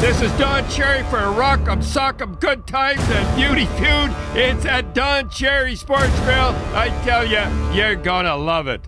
This is Don Cherry for a rock'em sock'em good times and beauty feud. It's at Don Cherry Sports Grill. I tell you, you're gonna love it.